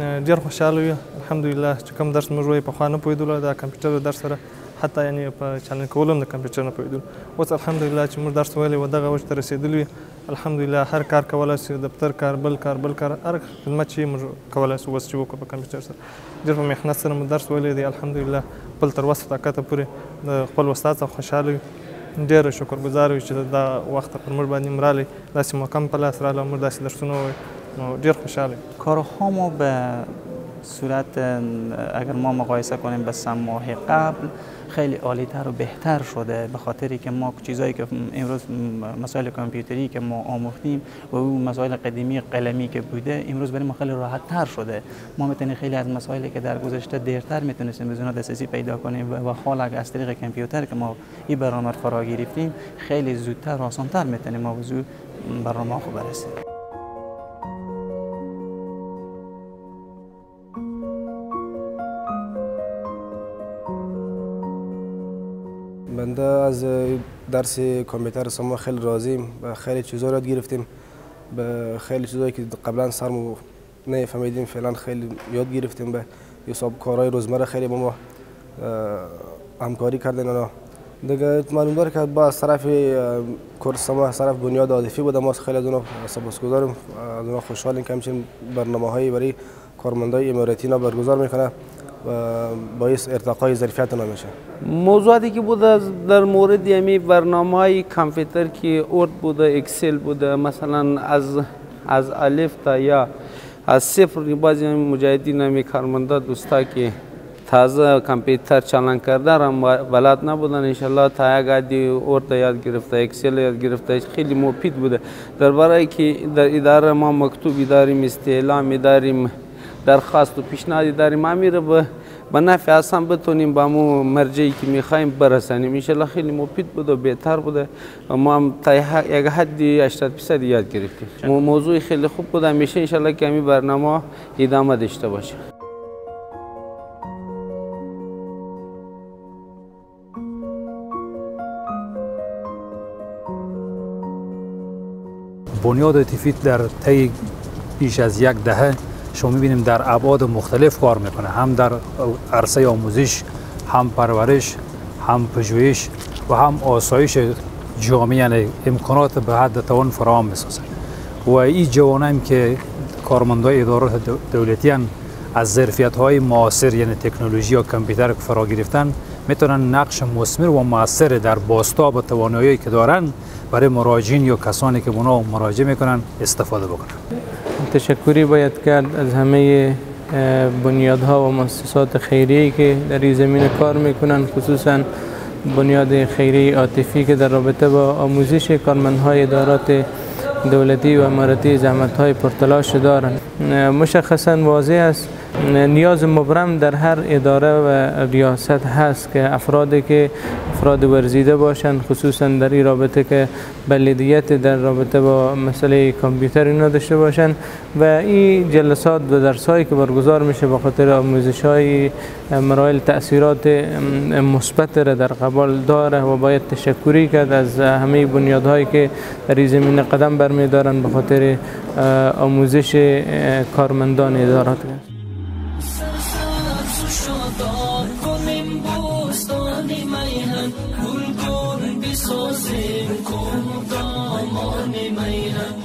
ډیر خوشاله یو. الحمدلله چې کوم درس موږ وایو پخوا نه پوهېدلو دا کمپیوټر درس سره حتی یعنی په چالان کولو هم د کمپیوټر نه پوهېدلو. اوس الحمدلله چې موږ درس ویلی و دغه وجه ته رسېدلي الحمدلله هر کار کولی سي دفتر کار بل کار بل کار هر خدمت چې موږ کولی سو اوس چې وکړو په کمپیوټر سره. ډېر په محنت سره مو درس ویلی دی. الحمدلله خپل تر وسه طاقته پورې د خپل استاد څخه خوشحاله یو ډېر شکرګزار یو چې دا وخت پر موږ باندې مرالی. داسې موقع په لاس راغله موږ داسې درسونه وایو نو ډېر خوشحاله. کارهامو به صورت اگر ما مقایسه کنیم به سه ماه قبل خیلی عالیتر و بهتر شده به خاطری که ما چیزایی که امروز مسائل کامپیوتری که ما آموختیم و اون مسائل قدیمی قلمی که بوده امروز برای ما خیلی راحت تر شده. ما می‌تونیم خیلی از مسائلی که در گذشته دیرتر می‌تونستیم به دسترسی پیدا کنیم و حال اگر از طریق کامپیوتر که ما این برنامه فرا گرفتیم خیلی زودتر و آسانتر می‌تونیم ما به برنامه خوب برسیم. بنده از درس کامپیوتر سما خیلی راضیم و خیلی چیزا یاد گرفتیم. به خیلی چیزایی که قبلا سرمو نفهمیدیم فعلا خیلی یاد گرفتیم به حساب کارهای روزمره خیلی با ما همکاری کردن اونا. دیگه معلوم داره که با طرف کورس ما از طرف بنیاد عاطفی بوده ما خیلی از اونا سپاسگزارم از اونا خوشحالیم که همچنین برنامه هایی برای کارمندای اماراتی برگزار می‌کنه. باعث ارتقای ظرفیت میشه. موضوعاتی که بوده در مورد یمی برنامه های کامپیوتر که اورد بوده اکسل بوده مثلا از از الف تا یا از صفر بعضی مجاهدین همی کارمندا دوستا که تازه کامپیوتر چالان کرده را بلد نبودن. انشالله تا یک عادی اورد یاد گرفته اکسل یاد گرفته خیلی مفید بوده. در برای که در اداره ما مکتوبی داریم استعلامی داریم درخواست و پیشنهادی داریم امیر به به نفع اصلا بتونیم با مو مرجعی که می‌خوایم برسانیم انشالله خیلی مفید بود و بهتر بوده. و ما هم تا یک حدی 80 درصد یاد گرفتیم. موضوع خیلی خوب بود همیشه انشالله که همین برنامه ادامه داشته باشه. بنیاد تیفیت در طی بیش از یک دهه شما می‌بینیم در ابعاد مختلف کار می‌کنه. هم در عرصه آموزش هم پرورش هم پژوهش و هم آسایش جامعه یعنی امکانات به حد توان فراهم می‌سازه. و این جوانم که کارمندای ادارات دولتی از ظرفیت های معاصر یعنی تکنولوژی و کامپیوتر فرا گرفتن می‌تونن نقش مثمر و موثر در باستاب توانایی که دارن برای مراجعین یا کسانی که اونا مراجعه می‌کنن استفاده بکنن. تشکری باید کرد از همه بنیادها و مؤسسات خیریه که در این زمینه کار می‌کنن خصوصا بنیاد خیریه عاطفی که در رابطه با آموزش کارمندهای ادارات دولتی و اماراتی زحمت های پرتلاش دارند مشخصا واضح است نیاز مبرم در هر اداره و ریاست هست که افرادی که افراد ورزیده باشند خصوصا در این رابطه که بلدیت در رابطه با مسئله کامپیوتر اینا داشته باشند و این جلسات و درس هایی که برگزار میشه به خاطر آموزش های مراحل تاثیرات مثبت را در قبال داره و باید تشکری کرد از همه بنیادهایی که در این زمینه قدم برمیدارند به خاطر آموزش کارمندان ادارات. بسازیم کم دامان میهن